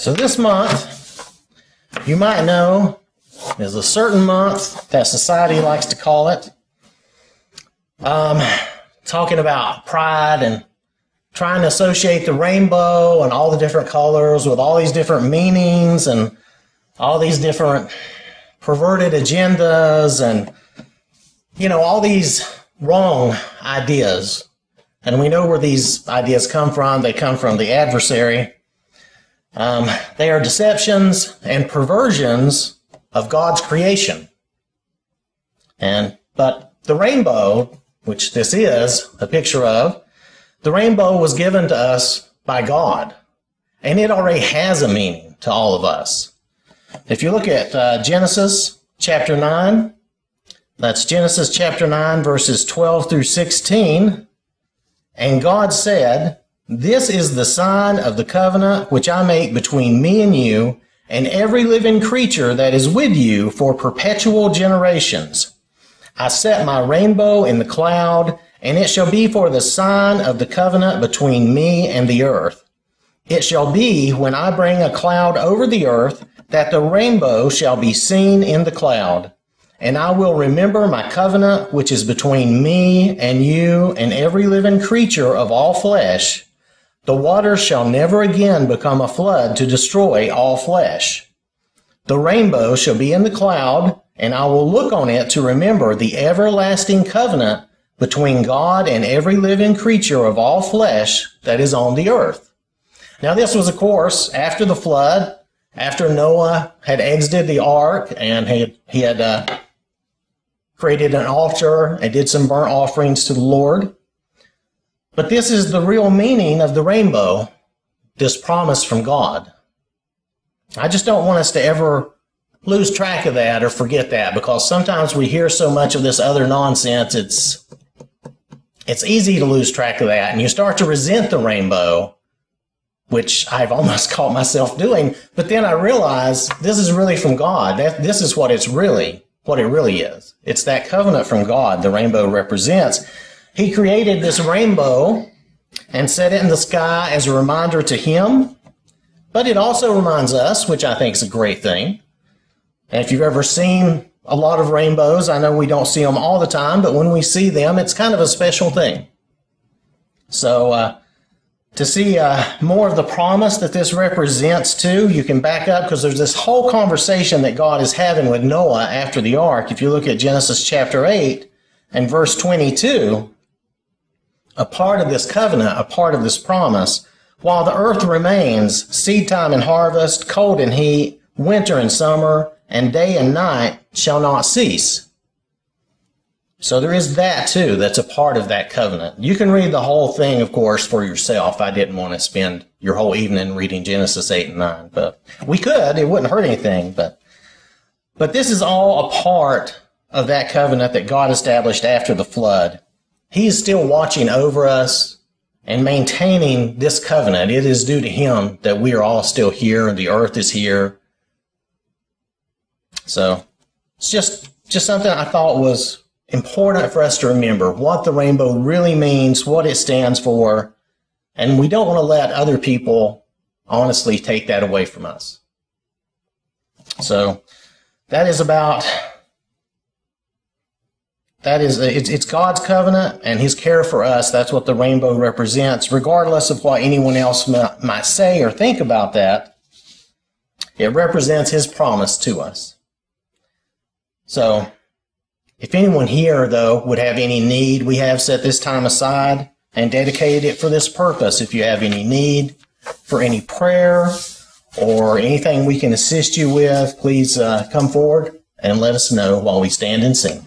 So this month, you might know, is a certain month that society likes to call it. Um, talking about pride and trying to associate the rainbow and all the different colors with all these different meanings and all these different perverted agendas and you know all these wrong ideas and we know where these ideas come from they come from the adversary um, they are deceptions and perversions of God's creation. And but the rainbow, which this is a picture of, the rainbow was given to us by God, and it already has a meaning to all of us. If you look at uh, Genesis chapter 9, that's Genesis chapter 9, verses 12 through 16. And God said, this is the sign of the covenant which I make between me and you and every living creature that is with you for perpetual generations. I set my rainbow in the cloud, and it shall be for the sign of the covenant between me and the earth. It shall be when I bring a cloud over the earth that the rainbow shall be seen in the cloud. And I will remember my covenant which is between me and you and every living creature of all flesh the waters shall never again become a flood to destroy all flesh. The rainbow shall be in the cloud, and I will look on it to remember the everlasting covenant between God and every living creature of all flesh that is on the earth. Now, this was, of course, after the flood, after Noah had exited the ark and he had, he had uh, created an altar and did some burnt offerings to the Lord. But this is the real meaning of the rainbow, this promise from God. I just don't want us to ever lose track of that or forget that because sometimes we hear so much of this other nonsense, it's it's easy to lose track of that and you start to resent the rainbow, which I've almost caught myself doing, but then I realize this is really from God. That this is what it's really, what it really is. It's that covenant from God the rainbow represents. He created this rainbow and set it in the sky as a reminder to him, but it also reminds us, which I think is a great thing. And if you've ever seen a lot of rainbows, I know we don't see them all the time, but when we see them, it's kind of a special thing. So, uh, to see uh, more of the promise that this represents too, you can back up because there's this whole conversation that God is having with Noah after the ark. If you look at Genesis chapter 8 and verse 22, a part of this covenant, a part of this promise. While the earth remains, seed time and harvest, cold and heat, winter and summer, and day and night shall not cease. So there is that too, that's a part of that covenant. You can read the whole thing, of course, for yourself. I didn't want to spend your whole evening reading Genesis 8 and 9, but we could. It wouldn't hurt anything, but, but this is all a part of that covenant that God established after the flood. He is still watching over us and maintaining this covenant. It is due to Him that we are all still here and the earth is here. So it's just, just something I thought was important for us to remember what the rainbow really means, what it stands for, and we don't want to let other people honestly take that away from us. So that is about that is it's, god's covenant and his care for us. That's what the rainbow represents. Regardless of what anyone else might, might say or think about that it represents his promise to us. So if anyone here though would have any need we have set this time aside and dedicated it for this purpose. If you have any need for any prayer or anything we can assist you with please uh, come forward and let us know while we stand and sing